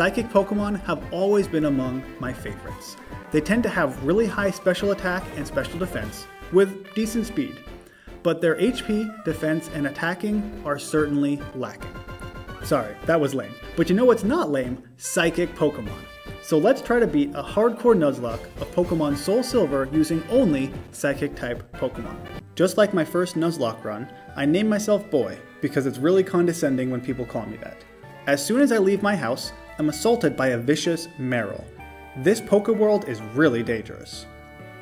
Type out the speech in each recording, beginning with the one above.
Psychic Pokemon have always been among my favorites. They tend to have really high special attack and special defense, with decent speed, but their HP, defense, and attacking are certainly lacking. Sorry, that was lame. But you know what's not lame? Psychic Pokemon. So let's try to beat a hardcore Nuzlocke of Pokemon Soul Silver using only Psychic type Pokemon. Just like my first Nuzlocke run, I named myself Boy because it's really condescending when people call me that. As soon as I leave my house, I'm assaulted by a vicious Marill. This Pokeworld is really dangerous.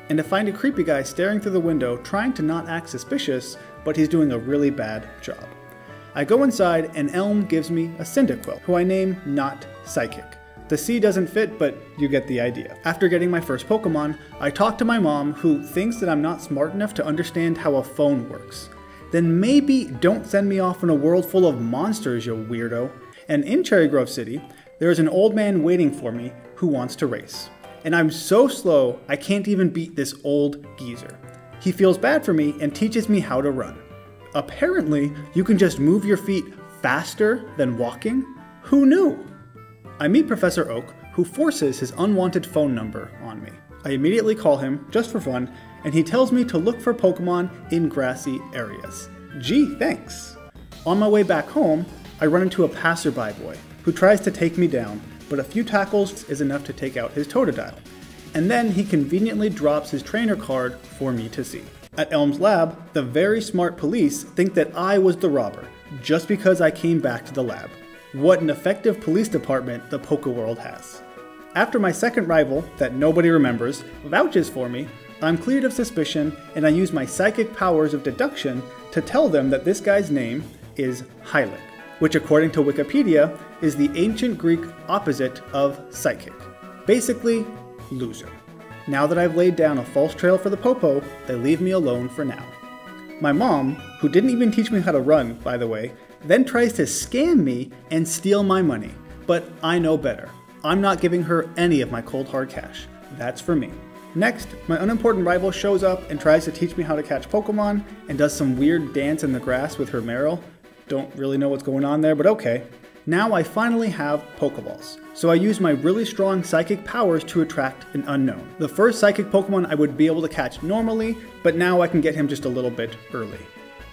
And I find a creepy guy staring through the window trying to not act suspicious, but he's doing a really bad job. I go inside and Elm gives me a Cyndaquil, who I name Not Psychic. The C doesn't fit, but you get the idea. After getting my first Pokemon, I talk to my mom who thinks that I'm not smart enough to understand how a phone works. Then maybe don't send me off in a world full of monsters, you weirdo. And in Cherrygrove City, there is an old man waiting for me who wants to race. And I'm so slow, I can't even beat this old geezer. He feels bad for me and teaches me how to run. Apparently, you can just move your feet faster than walking? Who knew? I meet Professor Oak, who forces his unwanted phone number on me. I immediately call him, just for fun, and he tells me to look for Pokemon in grassy areas. Gee, thanks. On my way back home, I run into a passerby boy who tries to take me down, but a few tackles is enough to take out his Totodile. And then he conveniently drops his trainer card for me to see. At Elm's lab, the very smart police think that I was the robber, just because I came back to the lab. What an effective police department the Poke World has. After my second rival, that nobody remembers, vouches for me, I'm cleared of suspicion and I use my psychic powers of deduction to tell them that this guy's name is Hylic, which according to Wikipedia is the ancient Greek opposite of psychic. Basically, loser. Now that I've laid down a false trail for the Popo, they leave me alone for now. My mom, who didn't even teach me how to run, by the way, then tries to scam me and steal my money. But I know better. I'm not giving her any of my cold hard cash. That's for me. Next, my unimportant rival shows up and tries to teach me how to catch Pokemon and does some weird dance in the grass with her Marill. Don't really know what's going on there, but okay. Now I finally have Pokeballs, so I use my really strong psychic powers to attract an unknown. The first psychic Pokemon I would be able to catch normally, but now I can get him just a little bit early.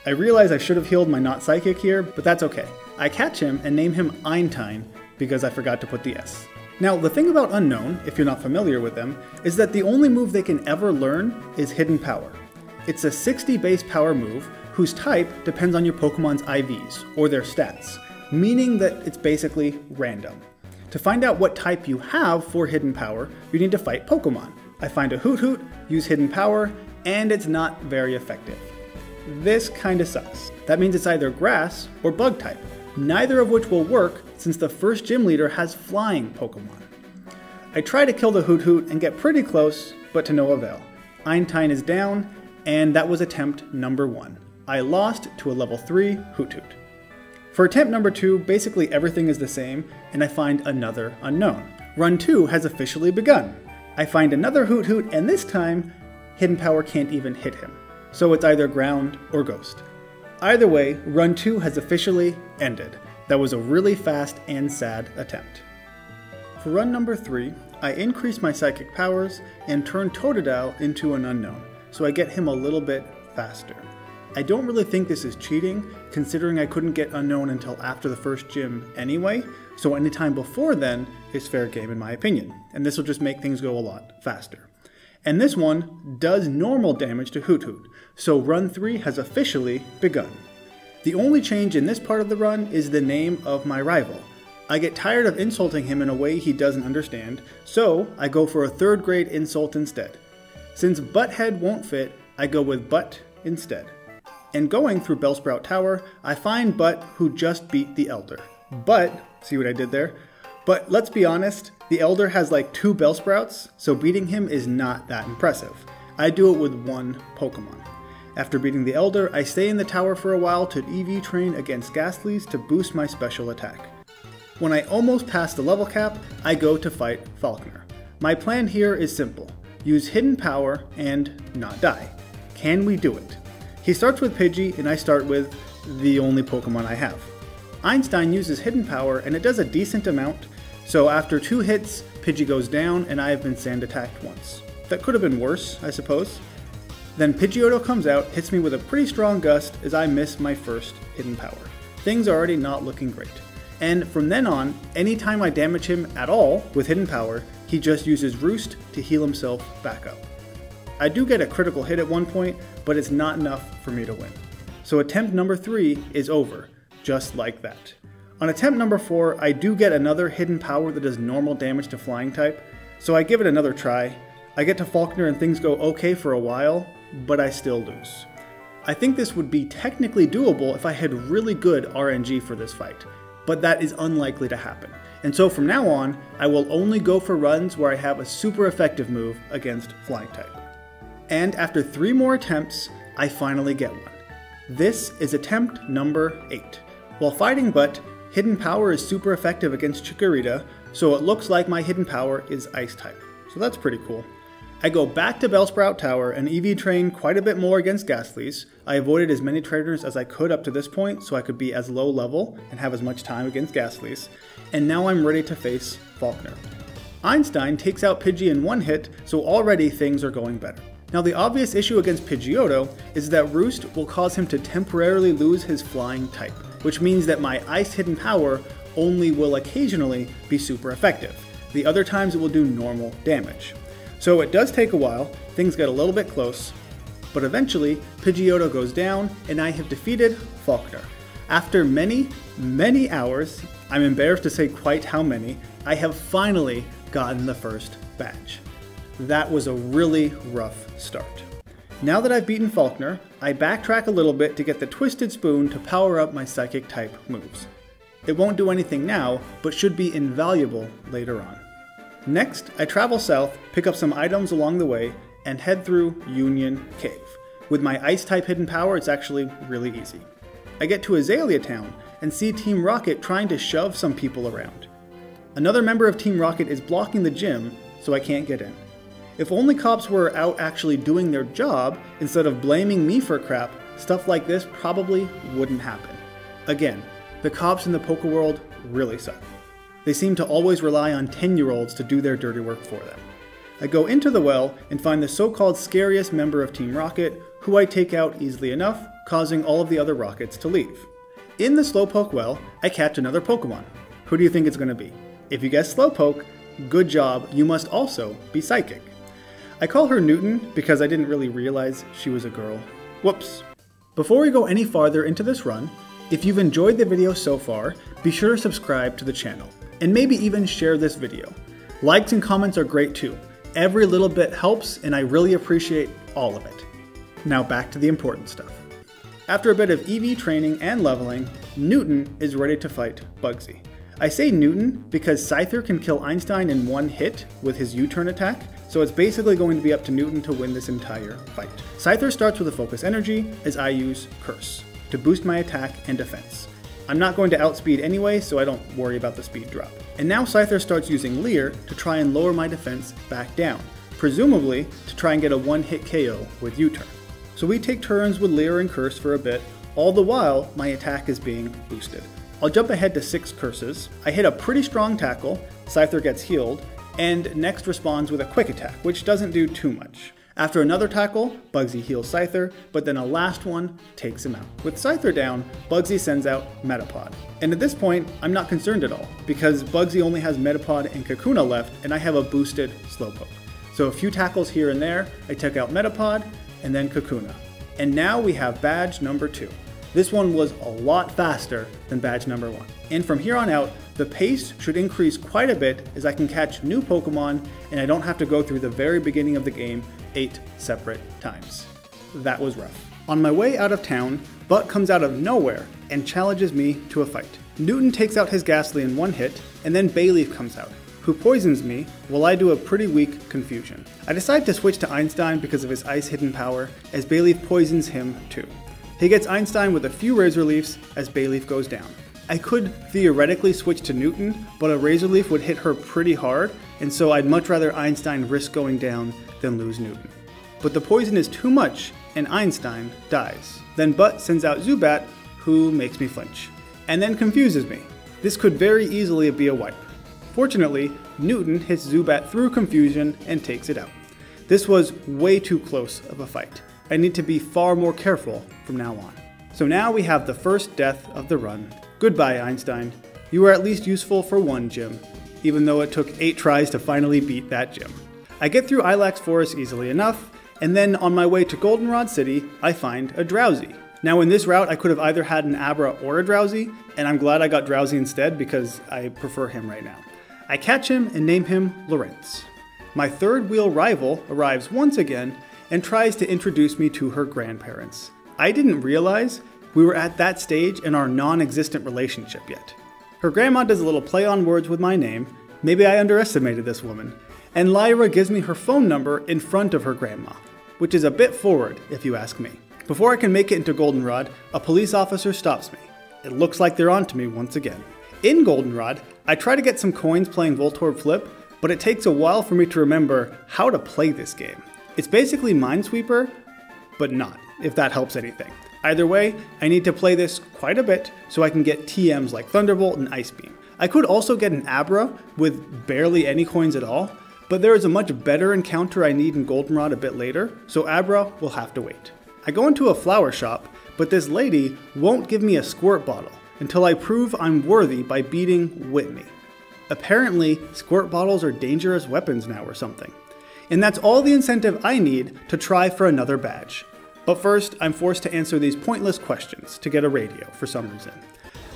I realize I should have healed my not psychic here, but that's okay. I catch him and name him Einstein because I forgot to put the S. Now, the thing about Unknown, if you're not familiar with them, is that the only move they can ever learn is Hidden Power. It's a 60 base power move whose type depends on your Pokemon's IVs, or their stats, meaning that it's basically random. To find out what type you have for Hidden Power, you need to fight Pokemon. I find a Hoot Hoot, use Hidden Power, and it's not very effective. This kinda sucks. That means it's either grass or bug type, neither of which will work since the first gym leader has flying Pokemon. I try to kill the Hoot Hoot and get pretty close, but to no avail. Einstein is down, and that was attempt number one. I lost to a level 3 Hoothoot. For attempt number 2, basically everything is the same, and I find another unknown. Run 2 has officially begun. I find another Hoot Hoot, and this time, Hidden Power can't even hit him so it's either ground or ghost. Either way, run 2 has officially ended. That was a really fast and sad attempt. For run number 3, I increase my psychic powers and turn Totodile into an unknown, so I get him a little bit faster. I don't really think this is cheating, considering I couldn't get unknown until after the first gym anyway, so any time before then is fair game in my opinion, and this will just make things go a lot faster. And this one does normal damage to Hoot Hoot, so run 3 has officially begun. The only change in this part of the run is the name of my rival. I get tired of insulting him in a way he doesn't understand, so I go for a third grade insult instead. Since Butthead won't fit, I go with Butt instead. And going through Bellsprout Tower, I find Butt who just beat the Elder. But, see what I did there? But let's be honest, the Elder has like two Bellsprouts, so beating him is not that impressive. I do it with one Pokemon. After beating the Elder, I stay in the tower for a while to EV train against Gastly's to boost my special attack. When I almost pass the level cap, I go to fight Falkner. My plan here is simple use hidden power and not die. Can we do it? He starts with Pidgey, and I start with the only Pokemon I have. Einstein uses hidden power, and it does a decent amount, So after two hits, Pidgey goes down and I have been sand attacked once. That could have been worse, I suppose. Then Pidgeotto comes out, hits me with a pretty strong gust as I miss my first hidden power. Things are already not looking great. And from then on, anytime I damage him at all with hidden power, he just uses Roost to heal himself back up. I do get a critical hit at one point, but it's not enough for me to win. So attempt number three is over, just like that. On attempt number 4, I do get another hidden power that does normal damage to flying type, so I give it another try. I get to Falkner and things go okay for a while, but I still lose. I think this would be technically doable if I had really good RNG for this fight, but that is unlikely to happen. And so from now on, I will only go for runs where I have a super effective move against flying type. And after three more attempts, I finally get one. This is attempt number 8. While fighting Butt, Hidden Power is super effective against Chikorita, so it looks like my Hidden Power is Ice type. So that's pretty cool. I go back to Bellsprout Tower and EV train quite a bit more against Gastly's. I avoided as many trainers as I could up to this point so I could be as low level and have as much time against Gastly's. And now I'm ready to face Falkner. Einstein takes out Pidgey in one hit, so already things are going better. Now the obvious issue against Pidgeotto is that Roost will cause him to temporarily lose his flying type which means that my ice hidden power only will occasionally be super effective. The other times it will do normal damage. So it does take a while, things get a little bit close, but eventually Pidgeotto goes down and I have defeated Falkner. After many, many hours, I'm embarrassed to say quite how many, I have finally gotten the first badge. That was a really rough start. Now that I've beaten Falkner, I backtrack a little bit to get the Twisted Spoon to power up my Psychic type moves. It won't do anything now, but should be invaluable later on. Next, I travel south, pick up some items along the way, and head through Union Cave. With my Ice type hidden power, it's actually really easy. I get to Azalea Town and see Team Rocket trying to shove some people around. Another member of Team Rocket is blocking the gym, so I can't get in. If only cops were out actually doing their job instead of blaming me for crap, stuff like this probably wouldn't happen. Again, the cops in the poker world really suck. They seem to always rely on 10 year olds to do their dirty work for them. I go into the well and find the so called scariest member of Team Rocket, who I take out easily enough, causing all of the other rockets to leave. In the Slowpoke well, I catch another Pokemon. Who do you think it's going to be? If you guess Slowpoke, good job, you must also be Psychic. I call her Newton because I didn't really realize she was a girl. Whoops. Before we go any farther into this run, if you've enjoyed the video so far, be sure to subscribe to the channel, and maybe even share this video. Likes and comments are great too. Every little bit helps, and I really appreciate all of it. Now back to the important stuff. After a bit of EV training and leveling, Newton is ready to fight Bugsy. I say Newton because Scyther can kill Einstein in one hit with his U-turn attack, so it's basically going to be up to Newton to win this entire fight. Scyther starts with a focus energy as I use Curse to boost my attack and defense. I'm not going to outspeed anyway, so I don't worry about the speed drop. And now Scyther starts using Leer to try and lower my defense back down, presumably to try and get a one-hit KO with U-turn. So we take turns with Leer and Curse for a bit, all the while my attack is being boosted. I'll jump ahead to 6 curses. I hit a pretty strong tackle, Scyther gets healed, and next responds with a quick attack, which doesn't do too much. After another tackle, Bugsy heals Scyther, but then a last one takes him out. With Scyther down, Bugsy sends out Metapod. And at this point, I'm not concerned at all, because Bugsy only has Metapod and Kakuna left, and I have a boosted Slowpoke. So a few tackles here and there, I took out Metapod, and then Kakuna. And now we have badge number two. This one was a lot faster than badge number one. And from here on out, the pace should increase quite a bit as I can catch new Pokemon and I don't have to go through the very beginning of the game eight separate times. That was rough. On my way out of town, Butt comes out of nowhere and challenges me to a fight. Newton takes out his Gastly in one hit, and then Bayleef comes out, who poisons me while I do a pretty weak confusion. I decide to switch to Einstein because of his ice hidden power, as Bayleef poisons him too. He gets Einstein with a few Razor Leafs as Bayleef goes down. I could theoretically switch to Newton, but a Razor Leaf would hit her pretty hard, and so I'd much rather Einstein risk going down than lose Newton. But the poison is too much, and Einstein dies. Then Butt sends out Zubat, who makes me flinch, and then confuses me. This could very easily be a wipe. Fortunately, Newton hits Zubat through confusion and takes it out. This was way too close of a fight. I need to be far more careful from now on. So now we have the first death of the run. Goodbye, Einstein. You were at least useful for one gym, even though it took 8 tries to finally beat that gym. I get through Ilex Forest easily enough, and then on my way to Goldenrod City, I find a Drowzee. Now in this route, I could have either had an Abra or a Drowzee, and I'm glad I got Drowzee instead because I prefer him right now. I catch him and name him Lorentz. My third wheel rival arrives once again and tries to introduce me to her grandparents. I didn't realize we were at that stage in our non existent relationship yet. Her grandma does a little play on words with my name, maybe I underestimated this woman, and Lyra gives me her phone number in front of her grandma, which is a bit forward if you ask me. Before I can make it into Goldenrod, a police officer stops me. It looks like they're onto me once again. In Goldenrod, I try to get some coins playing Voltorb Flip, but it takes a while for me to remember how to play this game. It's basically Minesweeper, but not, if that helps anything. Either way, I need to play this quite a bit so I can get TMs like Thunderbolt and Ice Beam. I could also get an Abra with barely any coins at all, but there is a much better encounter I need in Goldenrod a bit later, so Abra will have to wait. I go into a flower shop, but this lady won't give me a squirt bottle until I prove I'm worthy by beating Whitney. Apparently, squirt bottles are dangerous weapons now or something. And that's all the incentive I need to try for another badge. But first, I'm forced to answer these pointless questions to get a radio for some reason.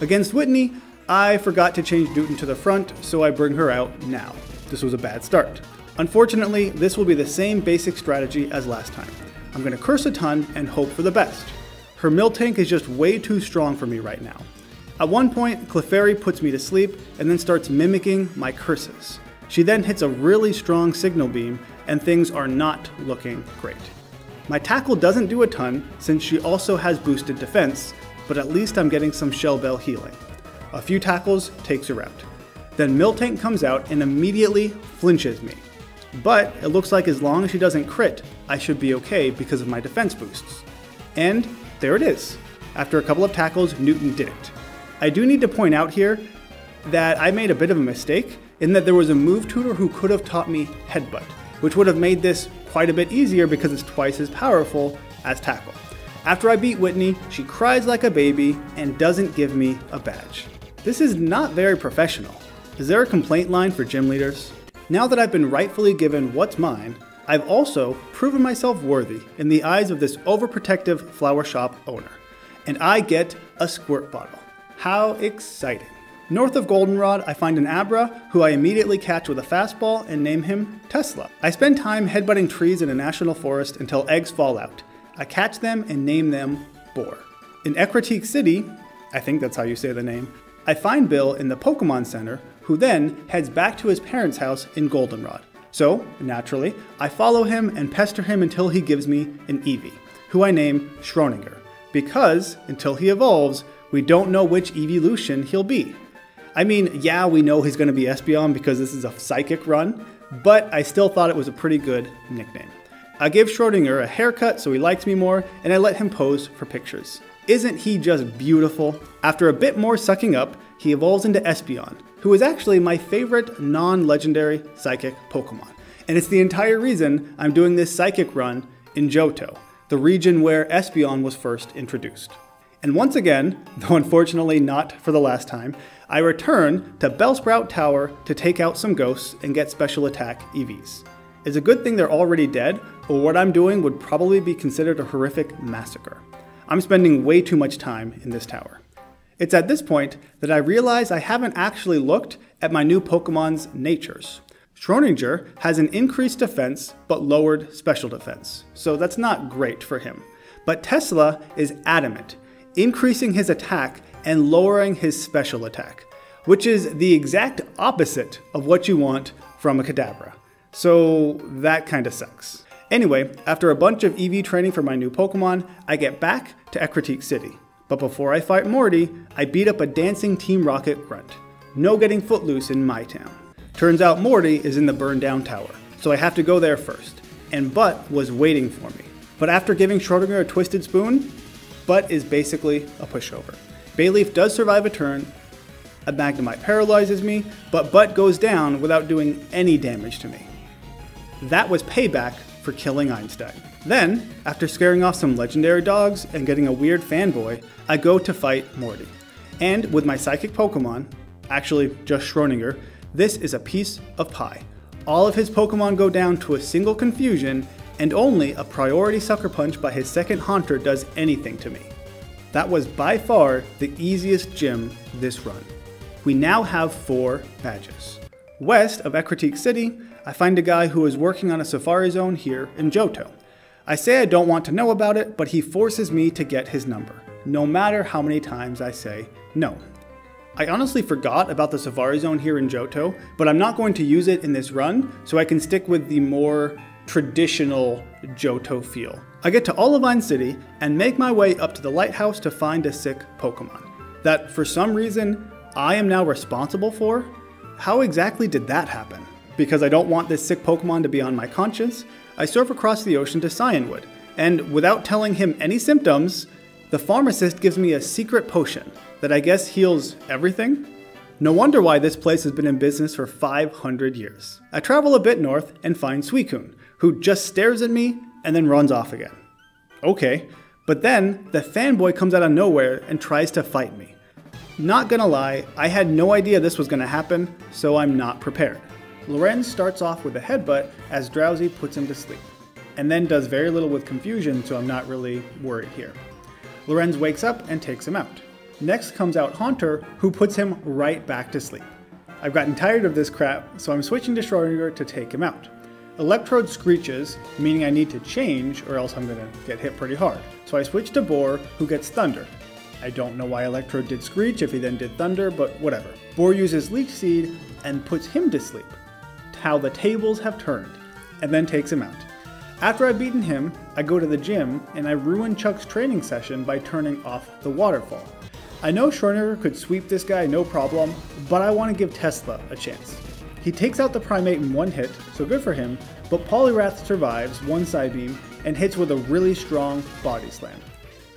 Against Whitney, I forgot to change Newton to the front, so I bring her out now. This was a bad start. Unfortunately, this will be the same basic strategy as last time. I'm going to curse a ton and hope for the best. Her Miltank is just way too strong for me right now. At one point, Clefairy puts me to sleep and then starts mimicking my curses. She then hits a really strong signal beam, and things are not looking great. My tackle doesn't do a ton since she also has boosted defense, but at least I'm getting some Shell Bell healing. A few tackles takes her out. Then Miltank comes out and immediately flinches me. But it looks like as long as she doesn't crit, I should be okay because of my defense boosts. And there it is. After a couple of tackles, Newton did it. I do need to point out here that I made a bit of a mistake in that there was a move tutor who could have taught me Headbutt, which would have made this quite a bit easier because it's twice as powerful as Tackle. After I beat Whitney, she cries like a baby and doesn't give me a badge. This is not very professional. Is there a complaint line for gym leaders? Now that I've been rightfully given what's mine, I've also proven myself worthy in the eyes of this overprotective flower shop owner. And I get a squirt bottle. How exciting! North of Goldenrod, I find an Abra, who I immediately catch with a fastball and name him Tesla. I spend time headbutting trees in a national forest until eggs fall out. I catch them and name them Bohr. In Ecruteak City, I think that's how you say the name, I find Bill in the Pokemon Center, who then heads back to his parents' house in Goldenrod. So, naturally, I follow him and pester him until he gives me an Eevee, who I name Schrodinger, because, until he evolves, we don't know which evolution he'll be. I mean, yeah, we know he's going to be Espeon because this is a psychic run, but I still thought it was a pretty good nickname. I gave Schrodinger a haircut so he likes me more, and I let him pose for pictures. Isn't he just beautiful? After a bit more sucking up, he evolves into Espeon, who is actually my favorite non legendary psychic Pokemon. And it's the entire reason I'm doing this psychic run in Johto, the region where Espeon was first introduced. And once again, though unfortunately not for the last time, I return to Bellsprout Tower to take out some ghosts and get special attack EVs. It's a good thing they're already dead, or what I'm doing would probably be considered a horrific massacre. I'm spending way too much time in this tower. It's at this point that I realize I haven't actually looked at my new Pokemon's natures. Schrodinger has an increased defense but lowered special defense, so that's not great for him. But Tesla is adamant, increasing his attack and lowering his special attack, which is the exact opposite of what you want from a Kadabra. So that kinda sucks. Anyway, after a bunch of EV training for my new Pokemon, I get back to Ecruteak City. But before I fight Morty, I beat up a dancing Team Rocket grunt. No getting footloose in my town. Turns out Morty is in the burned down tower, so I have to go there first. And Butt was waiting for me. But after giving Schrodinger a twisted spoon, Butt is basically a pushover. Bayleef does survive a turn, a Magnemite paralyzes me, but Butt goes down without doing any damage to me. That was payback for killing Einstein. Then, after scaring off some legendary dogs and getting a weird fanboy, I go to fight Morty. And with my psychic Pokemon, actually just Schrodinger, this is a piece of pie. All of his Pokemon go down to a single confusion, and only a priority Sucker Punch by his second Haunter does anything to me. That was by far the easiest gym this run. We now have four badges. West of Ecruteak City, I find a guy who is working on a safari zone here in Johto. I say I don't want to know about it, but he forces me to get his number, no matter how many times I say no. I honestly forgot about the safari zone here in Johto, but I'm not going to use it in this run, so I can stick with the more traditional Johto feel. I get to Olivine City and make my way up to the lighthouse to find a sick Pokemon. That for some reason I am now responsible for? How exactly did that happen? Because I don't want this sick Pokemon to be on my conscience, I surf across the ocean to Cianwood, and without telling him any symptoms, the pharmacist gives me a secret potion that I guess heals everything? No wonder why this place has been in business for 500 years. I travel a bit north and find Suicune, who just stares at me and then runs off again. Okay, but then the fanboy comes out of nowhere and tries to fight me. Not gonna lie, I had no idea this was gonna happen, so I'm not prepared. Lorenz starts off with a headbutt as Drowzee puts him to sleep, and then does very little with confusion, so I'm not really worried here. Lorenz wakes up and takes him out. Next comes out Haunter, who puts him right back to sleep. I've gotten tired of this crap, so I'm switching to Schrodinger to take him out. Electrode screeches, meaning I need to change or else I'm gonna get hit pretty hard. So I switch to Bohr, who gets Thunder. I don't know why Electrode did Screech if he then did Thunder, but whatever. Bohr uses Leech Seed and puts him to sleep. How the tables have turned, and then takes him out. After I've beaten him, I go to the gym and I ruin Chuck's training session by turning off the waterfall. I know Schrodinger could sweep this guy no problem, but I want to give Tesla a chance. He takes out the Primeape in one hit, so good for him, but Poliwrath survives one Psybeam and hits with a really strong body slam.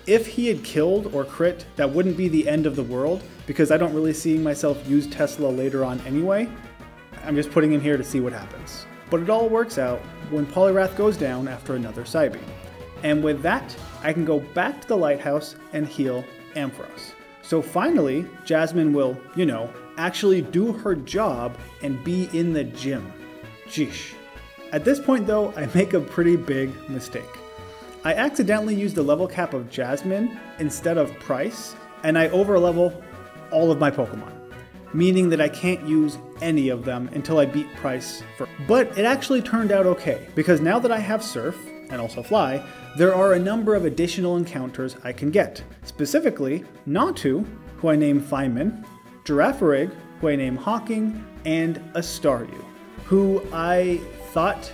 If he had killed or crit, that wouldn't be the end of the world, because I don't really see myself use Tesla later on anyway. I'm just putting him here to see what happens. But it all works out when Poliwrath goes down after another Psybeam. And with that, I can go back to the lighthouse and heal Ampharos. So finally, Jasmine will, you know, actually do her job and be in the gym. Jeesh. At this point though, I make a pretty big mistake. I accidentally use the level cap of Jasmine instead of Price, and I overlevel all of my Pokemon, meaning that I can't use any of them until I beat Price first. But it actually turned out okay, because now that I have Surf, and also Fly, there are a number of additional encounters I can get. Specifically, Natu, who I name Feynman, Girafarig, who I name Hawking, and a Staryu, who I thought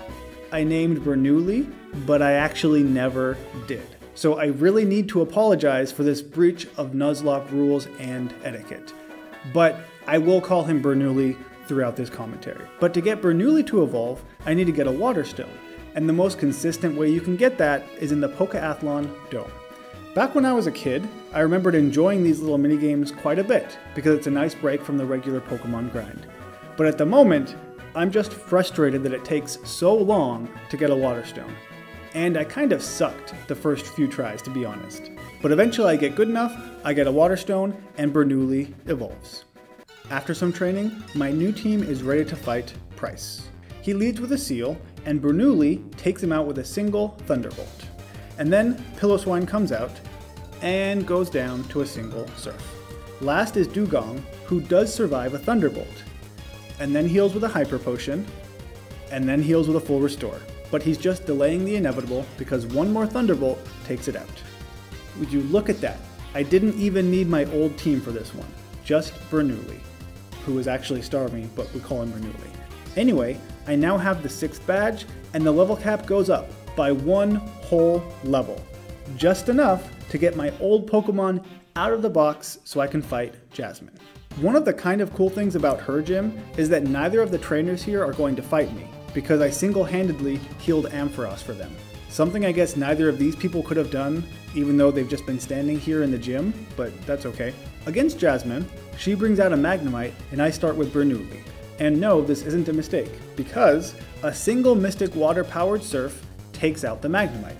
I named Bernoulli, but I actually never did. So I really need to apologize for this breach of Nuzlocke rules and etiquette. But I will call him Bernoulli throughout this commentary. But to get Bernoulli to evolve, I need to get a Water Stone. And the most consistent way you can get that is in the Pokeathlon Dome. Back when I was a kid, I remembered enjoying these little mini games quite a bit because it's a nice break from the regular Pokemon grind. But at the moment, I'm just frustrated that it takes so long to get a Water Stone. And I kind of sucked the first few tries, to be honest. But eventually I get good enough, I get a Water Stone, and Bernoulli evolves. After some training, my new team is ready to fight Price. He leads with a seal, and Bernoulli takes him out with a single Thunderbolt. And then Piloswine comes out and goes down to a single surf. Last is Dewgong, who does survive a Thunderbolt, and then heals with a Hyper Potion, and then heals with a full Restore. But he's just delaying the inevitable because one more Thunderbolt takes it out. Would you look at that? I didn't even need my old team for this one, just Bernoulli, who is actually Starmie, but we call him Bernoulli. Anyway, I now have the sixth badge, and the level cap goes up by one whole level. Just enough to get my old Pokemon out of the box so I can fight Jasmine. One of the kind of cool things about her gym is that neither of the trainers here are going to fight me, because I single-handedly healed Ampharos for them. Something I guess neither of these people could have done, even though they've just been standing here in the gym, but that's okay. Against Jasmine, she brings out a Magnemite and I start with Bernoulli. And no, this isn't a mistake, because a single Mystic Water powered Surf takes out the Magnemite.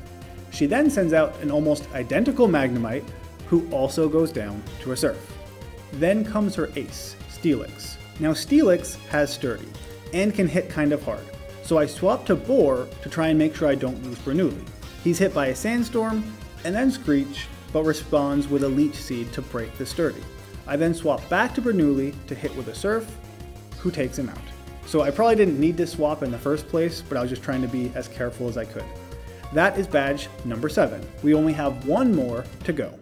She then sends out an almost identical Magnemite who also goes down to a Surf. Then comes her ace, Steelix. Now Steelix has Sturdy and can hit kind of hard, so I swap to Bohr to try and make sure I don't lose Bernoulli. He's hit by a Sandstorm and then Screech, but responds with a Leech Seed to break the Sturdy. I then swap back to Bernoulli to hit with a Surf, who takes him out. So I probably didn't need this swap in the first place, but I was just trying to be as careful as I could. That is badge number 7. We only have one more to go.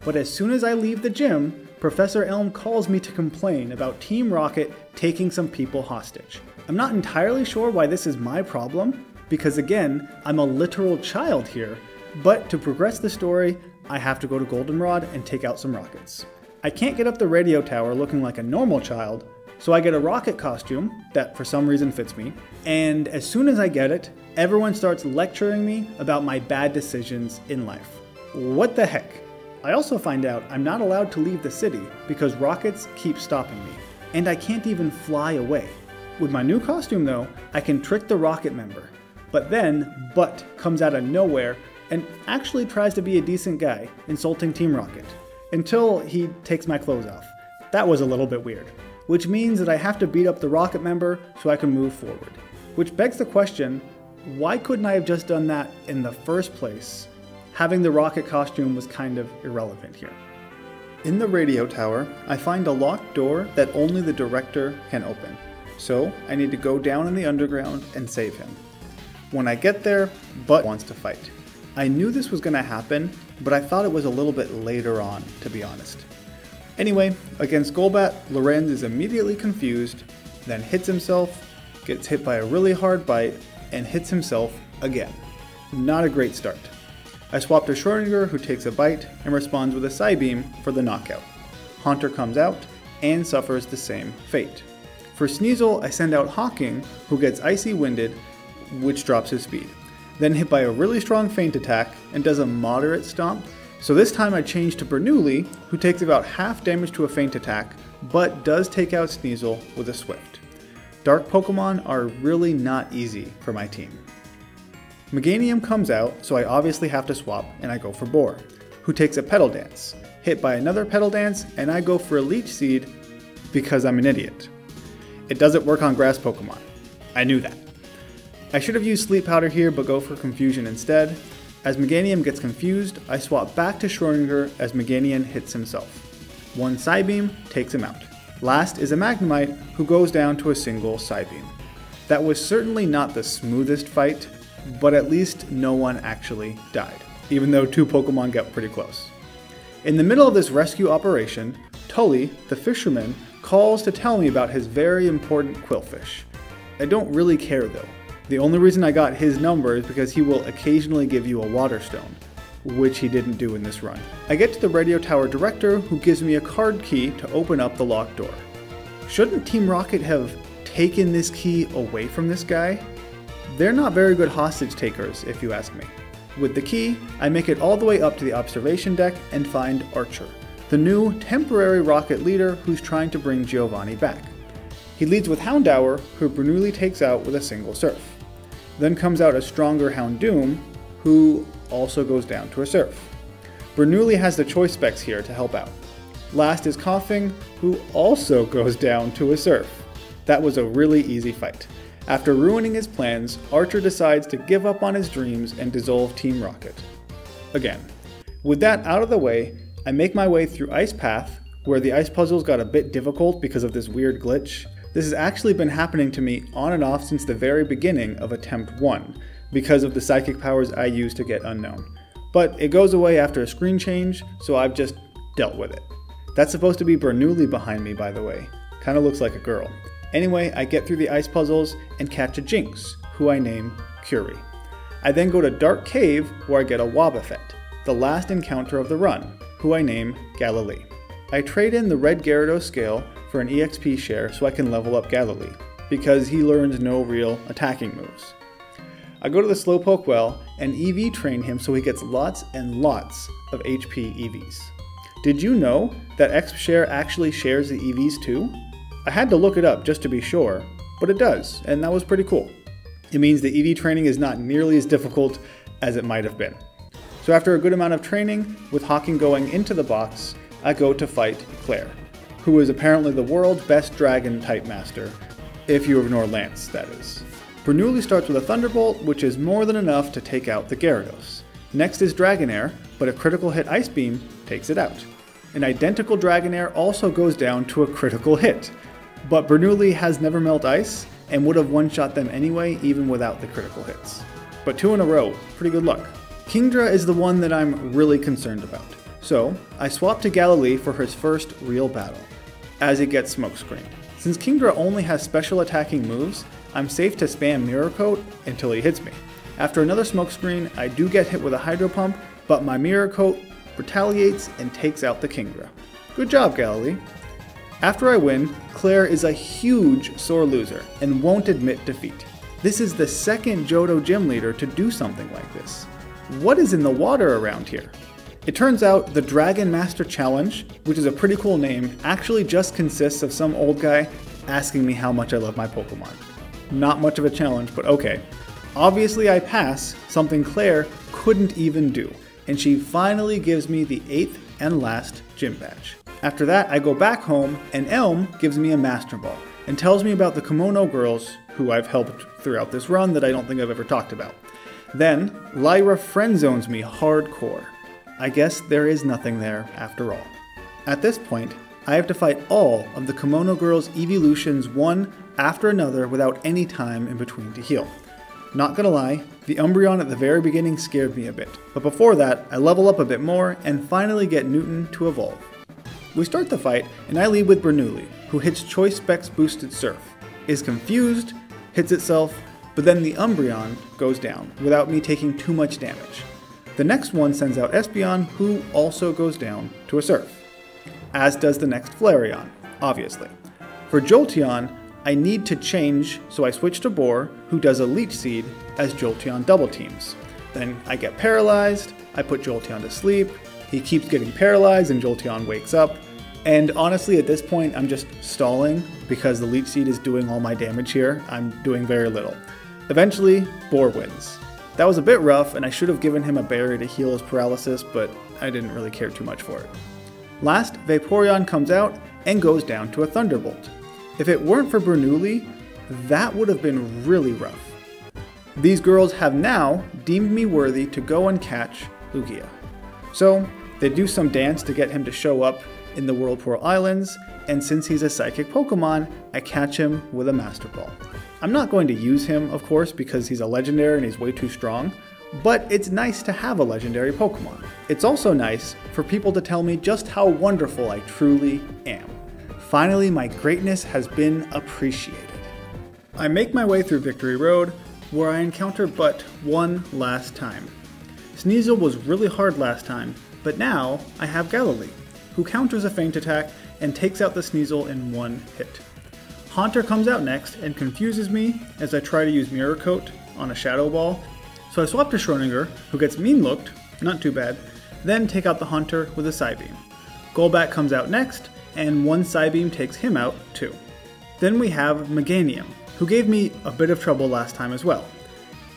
But as soon as I leave the gym, Professor Elm calls me to complain about Team Rocket taking some people hostage. I'm not entirely sure why this is my problem, because again, I'm a literal child here, but to progress the story, I have to go to Goldenrod and take out some rockets. I can't get up the radio tower looking like a normal child, so I get a rocket costume that for some reason fits me, and as soon as I get it, everyone starts lecturing me about my bad decisions in life. What the heck? I also find out I'm not allowed to leave the city because rockets keep stopping me, and I can't even fly away. With my new costume though, I can trick the rocket member. But then, Butt comes out of nowhere and actually tries to be a decent guy, insulting Team Rocket. Until he takes my clothes off. That was a little bit weird. Which means that I have to beat up the rocket member so I can move forward. Which begs the question, why couldn't I have just done that in the first place having the rocket costume was kind of irrelevant here. In the radio tower, I find a locked door that only the director can open, so I need to go down in the underground and save him. When I get there, Butt wants to fight. I knew this was going to happen, but I thought it was a little bit later on, to be honest. Anyway, against Golbat, Lorenz is immediately confused, then hits himself, gets hit by a really hard bite, and hits himself again. Not a great start. I swap to Schrodinger, who takes a bite and responds with a Psybeam for the knockout. Haunter comes out and suffers the same fate. For Sneasel, I send out Hawking, who gets Icy Winded, which drops his speed. Then hit by a really strong feint attack and does a moderate stomp. So this time I change to Bernoulli, who takes about half damage to a feint attack, but does take out Sneasel with a Swift. Dark Pokemon are really not easy for my team. Meganium comes out, so I obviously have to swap, and I go for Bohr, who takes a Petal Dance, hit by another Petal Dance, and I go for a Leech Seed because I'm an idiot. It doesn't work on grass Pokemon. I knew that. I should have used Sleep Powder here, but go for Confusion instead. As Meganium gets confused, I swap back to Schrodinger as Meganium hits himself. One Psybeam takes him out. Last is a Magnemite, who goes down to a single Psybeam. That was certainly not the smoothest fight, but at least no one actually died, even though two Pokemon got pretty close. In the middle of this rescue operation, Tully, the fisherman, calls to tell me about his very important Qwilfish. I don't really care though. The only reason I got his number is because he will occasionally give you a water stone, which he didn't do in this run. I get to the radio tower director who gives me a card key to open up the locked door. Shouldn't Team Rocket have taken this key away from this guy? They're not very good hostage takers, if you ask me. With the key, I make it all the way up to the observation deck and find Archer, the new temporary rocket leader who's trying to bring Giovanni back. He leads with Houndour, who Bernoulli takes out with a single surf. Then comes out a stronger Houndoom, who also goes down to a surf. Bernoulli has the choice specs here to help out. Last is Koffing, who also goes down to a surf. That was a really easy fight. After ruining his plans, Archer decides to give up on his dreams and dissolve Team Rocket. Again. With that out of the way, I make my way through Ice Path, where the ice puzzles got a bit difficult because of this weird glitch. This has actually been happening to me on and off since the very beginning of Attempt 1, because of the psychic powers I use to get unknown. But it goes away after a screen change, so I've just dealt with it. That's supposed to be Bernoulli behind me, by the way. Kinda looks like a girl. Anyway, I get through the ice puzzles and catch a Jynx, who I name Curie. I then go to Dark Cave where I get a Wobbuffet, the last encounter of the run, who I name Galilee. I trade in the red Gyarados scale for an EXP share so I can level up Galilee, because he learns no real attacking moves. I go to the Slowpoke well and EV train him so he gets lots and lots of HP EVs. Did you know that Exp Share actually shares the EVs too? I had to look it up just to be sure, but it does, and that was pretty cool. It means the EV training is not nearly as difficult as it might have been. So after a good amount of training, with Hawking going into the box, I go to fight Claire, who is apparently the world's best dragon type master, if you ignore Lance, that is. Bernoulli starts with a Thunderbolt, which is more than enough to take out the Gyarados. Next is Dragonair, but a critical hit Ice Beam takes it out. An identical Dragonair also goes down to a critical hit, but Bernoulli has never melt ice and would have one-shot them anyway even without the critical hits. But two in a row, pretty good luck. Kingdra is the one that I'm really concerned about. So, I swap to Galilee for his first real battle, as it gets smokescreened. Since Kingdra only has special attacking moves, I'm safe to spam Mirror Coat until he hits me. After another smokescreen, I do get hit with a Hydro Pump, but my Mirror Coat retaliates and takes out the Kingdra. Good job, Galilee. After I win, Claire is a huge sore loser and won't admit defeat. This is the second Johto gym leader to do something like this. What is in the water around here? It turns out the Dragon Master Challenge, which is a pretty cool name, actually just consists of some old guy asking me how much I love my Pokemon. Not much of a challenge, but okay. Obviously, I pass, something Claire couldn't even do, and she finally gives me the eighth and last gym badge. After that, I go back home, and Elm gives me a Master Ball and tells me about the Kimono girls who I've helped throughout this run that I don't think I've ever talked about. Then, Lyra friendzones me hardcore. I guess there is nothing there after all. At this point, I have to fight all of the Kimono girls' evolutions one after another without any time in between to heal. Not gonna lie, the Umbreon at the very beginning scared me a bit, but before that, I level up a bit more and finally get Newton to evolve. We start the fight, and I lead with Bernoulli, who hits Choice Specs boosted Surf, is confused, hits itself, but then the Umbreon goes down without me taking too much damage. The next one sends out Espeon, who also goes down to a Surf, as does the next Flareon, obviously. For Jolteon, I need to change, so I switch to Bohr, who does a Leech Seed as Jolteon double teams. Then I get paralyzed, I put Jolteon to sleep, he keeps getting paralyzed and Jolteon wakes up. And honestly, at this point, I'm just stalling because the Leech Seed is doing all my damage here. I'm doing very little. Eventually, Bohr wins. That was a bit rough, and I should have given him a berry to heal his paralysis, but I didn't really care too much for it. Last, Vaporeon comes out and goes down to a Thunderbolt. If it weren't for Bernoulli, that would have been really rough. These girls have now deemed me worthy to go and catch Lugia. So, they do some dance to get him to show up in the Whirlpool Islands, and since he's a psychic Pokemon, I catch him with a Master Ball. I'm not going to use him, of course, because he's a legendary and he's way too strong, Butt it's nice to have a legendary Pokemon. It's also nice for people to tell me just how wonderful I truly am. Finally, my greatness has been appreciated. I make my way through Victory Road, where I encounter but one last time. Sneasel was really hard last time, but now I have Galilee, who counters a feint attack and takes out the Sneasel in one hit. Haunter comes out next and confuses me as I try to use Mirror Coat on a Shadow Ball, so I swap to Schrodinger, who gets mean looked, not too bad, then take out the Haunter with a Psybeam. Golbat comes out next, and one Psybeam takes him out too. Then we have Meganium, who gave me a bit of trouble last time as well.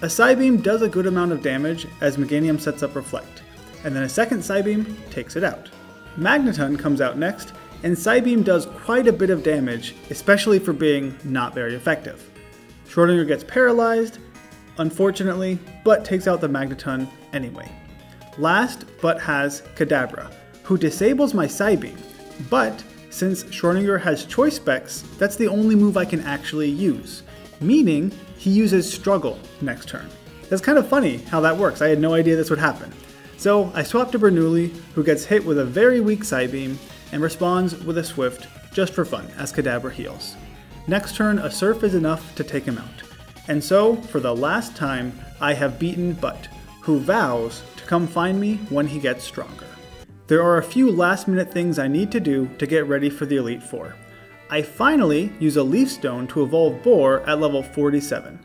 A Psybeam does a good amount of damage as Meganium sets up Reflect, and then a second Psybeam takes it out. Magneton comes out next, and Psybeam does quite a bit of damage, especially for being not very effective. Schrodinger gets paralyzed, unfortunately, Butt takes out the Magneton anyway. Last, but has Kadabra, who disables my Psybeam, but since Schrodinger has choice specs, that's the only move I can actually use, meaning he uses Struggle next turn. That's kind of funny how that works. I had no idea this would happen. So I swap to Bernoulli, who gets hit with a very weak Psybeam and responds with a Swift just for fun as Kadabra heals. Next turn, a Surf is enough to take him out. And so, for the last time, I have beaten Butt, who vows to come find me when he gets stronger. There are a few last minute things I need to do to get ready for the Elite Four. I finally use a Leaf Stone to evolve Bohr at level 47.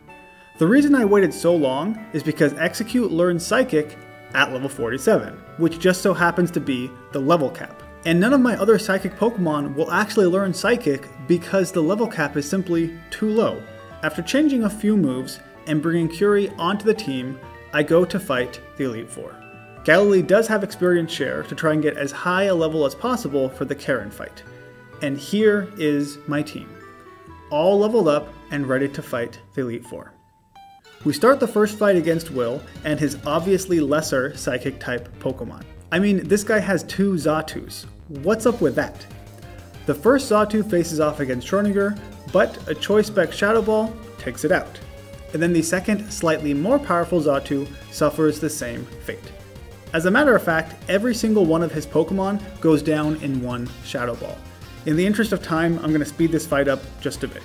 The reason I waited so long is because Exeggcute learns Psychic at level 47, which just so happens to be the level cap. And none of my other Psychic Pokemon will actually learn Psychic because the level cap is simply too low. After changing a few moves and bringing Curie onto the team, I go to fight the Elite Four. Galilee does have experience share to try and get as high a level as possible for the Karen fight. And here is my team, all leveled up and ready to fight the Elite Four. We start the first fight against Will and his obviously lesser psychic type Pokemon. I mean, this guy has two Xatus. What's up with that? The first Xatu faces off against Schrodinger, but a Choice Spec Shadow Ball takes it out. And then the second, slightly more powerful Xatu suffers the same fate. As a matter of fact, every single one of his Pokemon goes down in one Shadow Ball. In the interest of time, I'm going to speed this fight up just a bit.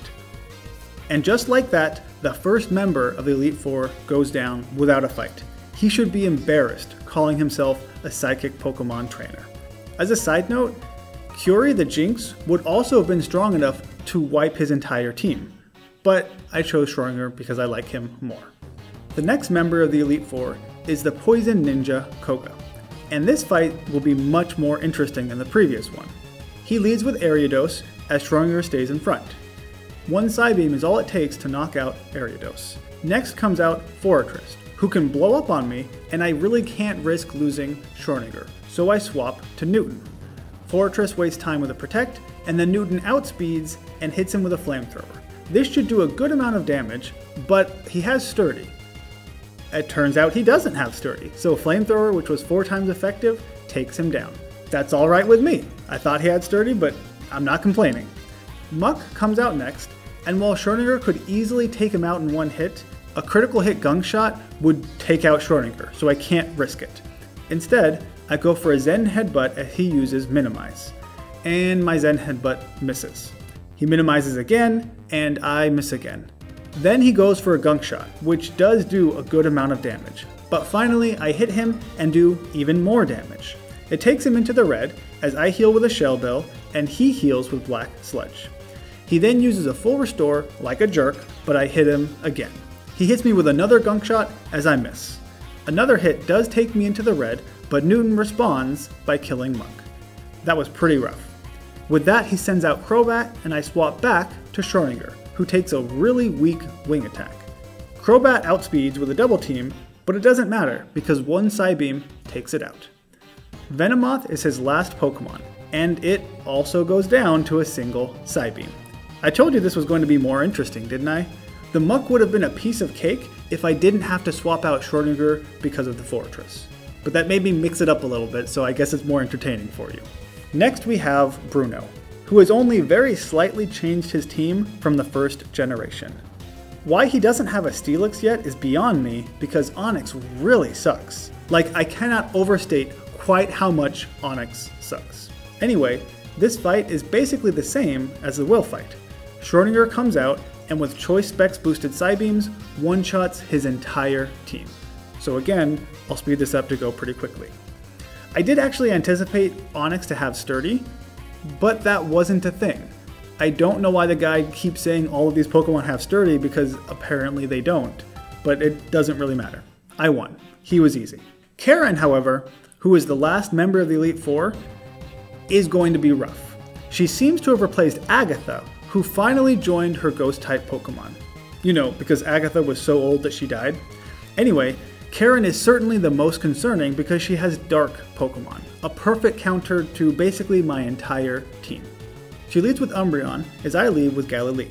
And just like that, the first member of the Elite Four goes down without a fight. He should be embarrassed calling himself a psychic Pokemon trainer. As a side note, Curie the Jynx would also have been strong enough to wipe his entire team, but I chose Schrodinger because I like him more. The next member of the Elite Four is the Poison Ninja Koga, and this fight will be much more interesting than the previous one. He leads with Ariados as Schrodinger stays in front. One Psybeam is all it takes to knock out Ariados. Next comes out Forretress, who can blow up on me, and I really can't risk losing Schrodinger, so I swap to Newton. Forretress wastes time with a Protect, and then Newton outspeeds and hits him with a Flamethrower. This should do a good amount of damage, but he has Sturdy. It turns out he doesn't have Sturdy, so a Flamethrower, which was four times effective, takes him down. That's alright with me. I thought he had Sturdy, but I'm not complaining. Muk comes out next, and while Schrodinger could easily take him out in one hit, a critical hit gunk shot would take out Schrodinger, so I can't risk it. Instead, I go for a Zen Headbutt as he uses Minimize, and my Zen Headbutt misses. He minimizes again, and I miss again. Then he goes for a gunk shot, which does do a good amount of damage. But finally, I hit him and do even more damage. It takes him into the red as I heal with a Shell Bell and he heals with Black Sludge. He then uses a full restore like a jerk, but I hit him again. He hits me with another gunk shot as I miss. Another hit does take me into the red, but Newton responds by killing Muk. That was pretty rough. With that, he sends out Crobat, and I swap back to Schrodinger, who takes a really weak wing attack. Crobat outspeeds with a double team, but it doesn't matter because one Psybeam takes it out. Venomoth is his last Pokemon, and it also goes down to a single Psybeam. I told you this was going to be more interesting, didn't I? The Muk would have been a piece of cake if I didn't have to swap out Schrodinger because of the Forretress. But that made me mix it up a little bit, so I guess it's more entertaining for you. Next we have Bruno, who has only very slightly changed his team from the first generation. Why he doesn't have a Steelix yet is beyond me because Onix really sucks. Like, I cannot overstate quite how much Onix sucks. Anyway, this fight is basically the same as the Will fight. Schrodinger comes out and with Choice Specs boosted Psybeams, one-shots his entire team. So again, I'll speed this up to go pretty quickly. I did actually anticipate Onix to have Sturdy, but that wasn't a thing. I don't know why the guy keeps saying all of these Pokemon have Sturdy because apparently they don't, but it doesn't really matter. I won. He was easy. Karen, however, who is the last member of the Elite Four, is going to be rough. She seems to have replaced Agatha, who finally joined her ghost type Pokemon. You know, because Agatha was so old that she died. Anyway, Karen is certainly the most concerning because she has dark Pokemon, a perfect counter to basically my entire team. She leads with Umbreon, as I lead with Galilee.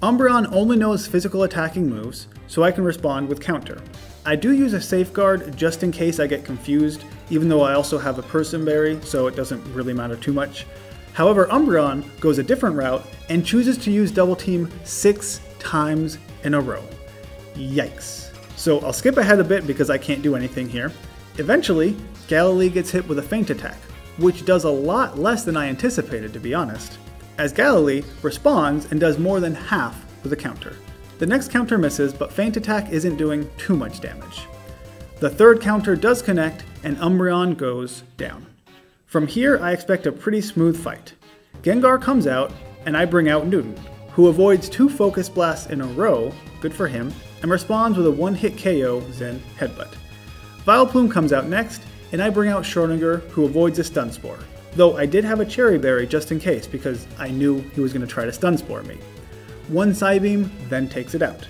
Umbreon only knows physical attacking moves, so I can respond with counter. I do use a safeguard just in case I get confused, even though I also have a Persim Berry, so it doesn't really matter too much. However, Umbreon goes a different route and chooses to use Double Team six times in a row. Yikes. So I'll skip ahead a bit because I can't do anything here. Eventually, Galilee gets hit with a feint attack, which does a lot less than I anticipated to be honest, as Galilee responds and does more than half with a counter. The next counter misses, but feint attack isn't doing too much damage. The third counter does connect, and Umbreon goes down. From here, I expect a pretty smooth fight. Gengar comes out, and I bring out Newton, who avoids two Focus Blasts in a row, good for him, and responds with a one-hit KO Zen Headbutt. Vileplume comes out next, and I bring out Schrodinger, who avoids a Stun Spore. though I did have a Cheri Berry just in case because I knew he was going to try to Stun Spore me. One Psybeam then takes it out.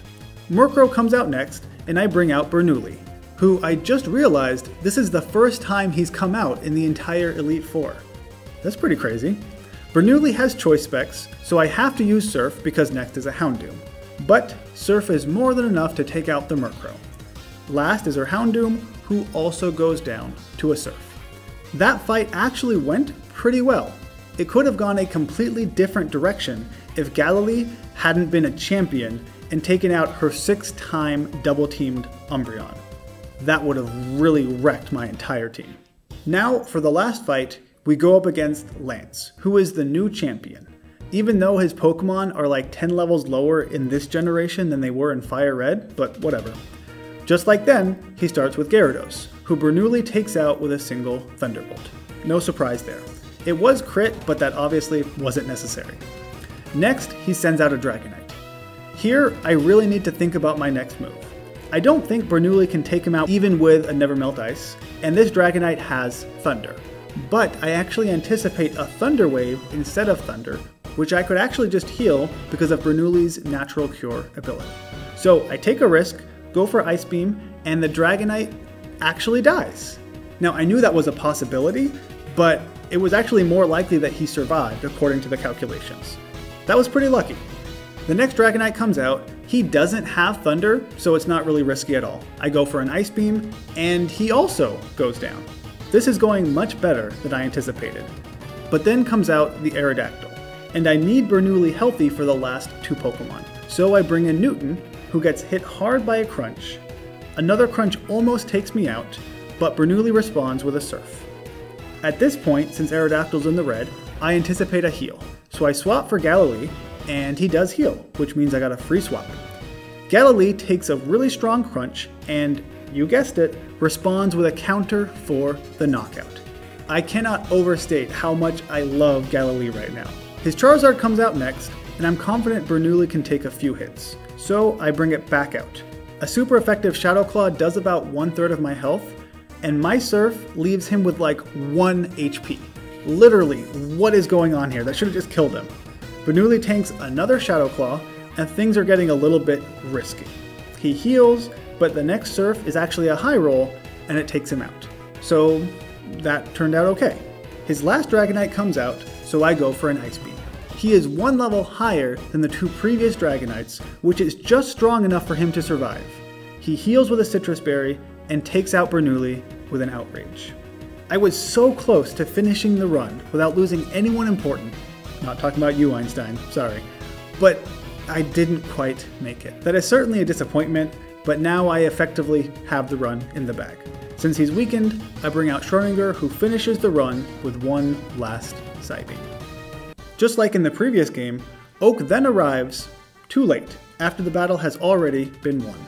Murkrow comes out next, and I bring out Bernoulli, who I just realized this is the first time he's come out in the entire Elite Four. That's pretty crazy. Bernoulli has choice specs, so I have to use Surf because next is a Houndoom. But Surf is more than enough to take out the Murkrow. Last is her Houndoom, who also goes down to a Surf. That fight actually went pretty well. It could have gone a completely different direction if Galilee hadn't been a champion and taken out her six time double teamed Umbreon. That would have really wrecked my entire team. Now, for the last fight, we go up against Lance, who is the new champion. Even though his Pokemon are like 10 levels lower in this generation than they were in Fire Red, but whatever. Just like then, he starts with Gyarados, who Bernoulli takes out with a single Thunderbolt. No surprise there. It was crit, but that obviously wasn't necessary. Next, he sends out a Dragonite. Here, I really need to think about my next move. I don't think Bernoulli can take him out even with a Never Melt Ice, and this Dragonite has Thunder. But I actually anticipate a Thunder Wave instead of Thunder, which I could actually just heal because of Bernoulli's Natural Cure ability. So I take a risk, go for Ice Beam, and the Dragonite actually dies. Now I knew that was a possibility, but it was actually more likely that he survived according to the calculations. That was pretty lucky. The next Dragonite comes out, he doesn't have Thunder, so it's not really risky at all. I go for an Ice Beam, and he also goes down. This is going much better than I anticipated. But then comes out the Aerodactyl, and I need Bernoulli healthy for the last two Pokemon. So I bring in Newton, who gets hit hard by a Crunch. Another Crunch almost takes me out, but Bernoulli responds with a Surf. At this point, since Aerodactyl's in the red, I anticipate a heal. So I swap for Galilee, and he does heal, which means I got a free swap. Galilee takes a really strong crunch, and you guessed it, responds with a counter for the knockout. I cannot overstate how much I love Galilee right now. His Charizard comes out next, and I'm confident Bernoulli can take a few hits, so I bring it back out. A super effective Shadow Claw does about one third of my health, and my Surf leaves him with like 1 HP. Literally, what is going on here? That should have just killed him. Bernoulli tanks another Shadow Claw, and things are getting a little bit risky. He heals, but the next surf is actually a high roll, and it takes him out. So that turned out okay. His last Dragonite comes out, so I go for an Ice Beam. He is one level higher than the two previous Dragonites, which is just strong enough for him to survive. He heals with a Sitrus Berry and takes out Bernoulli with an Outrage. I was so close to finishing the run without losing anyone important. Not talking about you, Einstein, sorry. But I didn't quite make it. That is certainly a disappointment, but now I effectively have the run in the bag. Since he's weakened, I bring out Schrodinger, who finishes the run with one last Just like in the previous game, Oak then arrives too late, after the battle has already been won.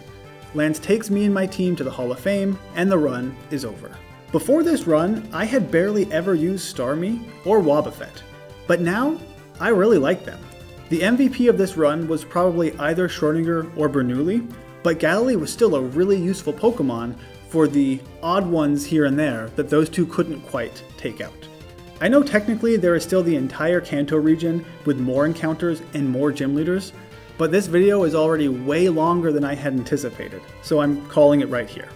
Lance takes me and my team to the Hall of Fame, and the run is over. Before this run, I had barely ever used Starmie or Wobbuffet, but now I really like them. The MVP of this run was probably either Schrodinger or Bernoulli, but Galilee was still a really useful Pokemon for the odd ones here and there that those two couldn't quite take out. I know technically there is still the entire Kanto region with more encounters and more gym leaders, but this video is already way longer than I had anticipated, so I'm calling it right here.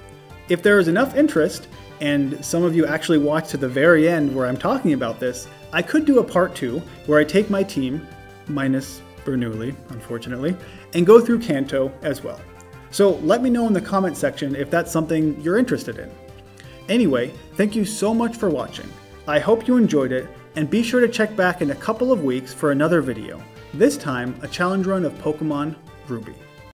If there is enough interest, and some of you actually watch to the very end where I'm talking about this, I could do a part two where I take my team, minus Bernoulli, unfortunately, and go through Kanto as well. So let me know in the comment section if that's something you're interested in. Anyway, thank you so much for watching. I hope you enjoyed it, and be sure to check back in a couple of weeks for another video, this time a challenge run of Pokemon Ruby.